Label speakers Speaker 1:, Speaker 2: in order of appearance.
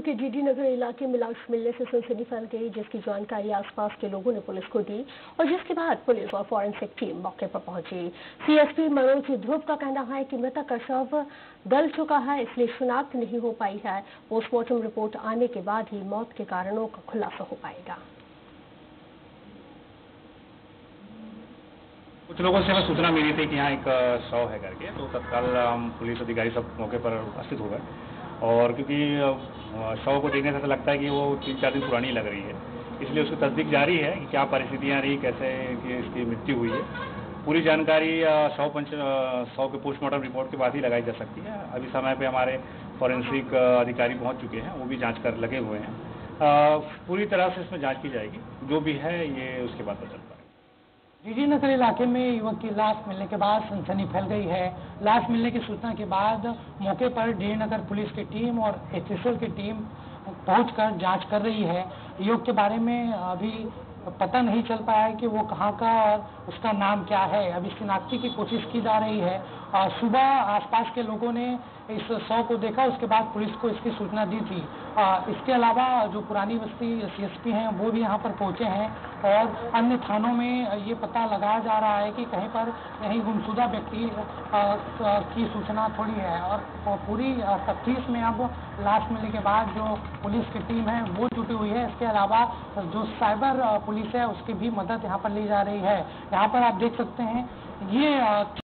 Speaker 1: के डीडी नगर इलाके में लाश मिलने से सनसनी फैल गई, जिसकी जानकारी आसपास के लोगों ने पुलिस को दी और जिसके बाद पुलिस और फॉरेंसिक टीम मौके पर पहुँची। सीएसपी मनोज ध्रुव का कहना है कि मृतक का शव गल चुका है, इसलिए शिनाख्त नहीं हो पाई है। पोस्टमार्टम रिपोर्ट आने के बाद ही मौत के कारणों का खुलासा हो पाएगा।
Speaker 2: कुछ लोगों से हमें सूचना मिली थी कि यहाँ एक शव है करके तो तत्काल पुलिस अधिकारी सब मौके पर उपस्थित हो गए। और क्योंकि शव को देखने से ऐसा लगता है कि वो तीन चार दिन पुरानी लग रही है। इसलिए उसकी तस्दीक जारी है कि क्या परिस्थितियाँ रही, कैसे कि इसकी मृत्यु हुई है। पूरी जानकारी शव पंच शव के पोस्टमार्टम रिपोर्ट के बाद ही लगाई जा सकती है। अभी समय पे हमारे फॉरेंसिक अधिकारी पहुँच चुके हैं, वो भी जाँच कर लगे हुए हैं। पूरी तरह से इसमें जाँच की जाएगी। जो भी है, ये उसके बाद पता चल पाएगा
Speaker 3: डीडी नगर इलाके में युवक की लाश मिलने के बाद सनसनी फैल गई है। लाश मिलने की सूचना के बाद मौके पर डी नगर पुलिस की टीम और एचएसएल की टीम पहुंचकर जाँच कर रही है। युवक के बारे में अभी पता नहीं चल पाया है कि वो कहाँ का और उसका नाम क्या है। अभी शिनाख्ती की कोशिश की जा रही है। सुबह आसपास के लोगों ने इस शव को देखा उसके बाद पुलिस को इसकी सूचना दी थी। आ, इसके अलावा जो पुरानी बस्ती सीएसपी हैं वो भी यहाँ पर पहुँचे हैं और अन्य थानों में ये पता लगाया जा रहा है कि कहीं पर कहीं गुमशुदा व्यक्ति की सूचना थोड़ी है और पूरी तफ्तीश में अब लाश मिलने के बाद जो पुलिस की टीम है वो जुटी हुई है। इसके अलावा जो साइबर पुलिस है उसकी भी मदद यहाँ पर ली जा रही है। यहाँ पर आप देख सकते हैं ये